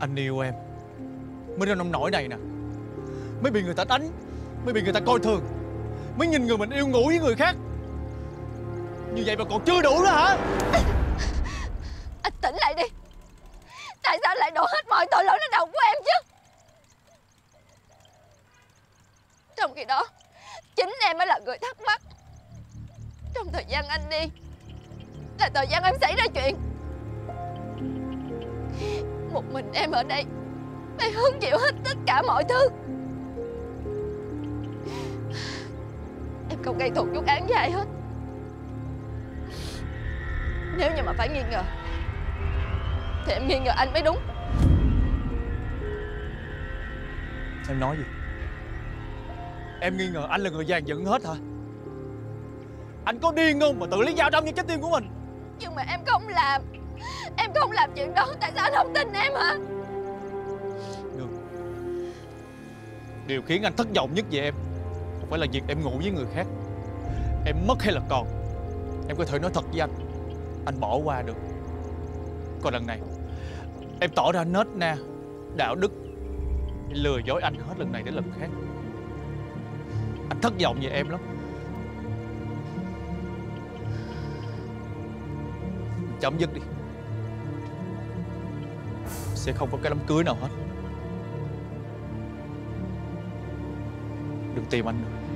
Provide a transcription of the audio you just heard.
Anh yêu em. Mới ra nông nổi này nè. Mới bị người ta đánh, Mới bị người ta coi thường. Mới nhìn người mình yêu ngủ với người khác. Như vậy mà còn chưa đủ nữa hả? Anh tỉnh lại đi. Tại sao lại đổ hết mọi tội lỗi lên đầu của em chứ? Trong khi đó, Chính em mới là người thắc mắc. Trong thời gian anh đi, Là thời gian em xảy ra chuyện. Một mình em ở đây. Phải hứng chịu hết tất cả mọi thứ. Em không gây thù chút án với ai hết. Nếu như mà phải nghi ngờ Thì em nghi ngờ anh mới đúng. Em nói gì? Em nghi ngờ anh là người dàn dựng hết hả? Anh có điên không mà tự lấy dao đâm vào trái tim của mình? Nhưng mà em không làm Em không làm chuyện đó, Tại sao anh không tin em hả? Được. Điều khiến anh thất vọng nhất về em Không phải là việc em ngủ với người khác. Em mất hay là còn, Em có thể nói thật với anh Anh bỏ qua được. Còn lần này, Em tỏ ra nết na, Đạo đức, Lừa dối anh hết lần này đến lần khác. Anh thất vọng về em lắm. Chấm dứt đi. Sẽ không có cái đám cưới nào hết. Đừng tìm anh nữa.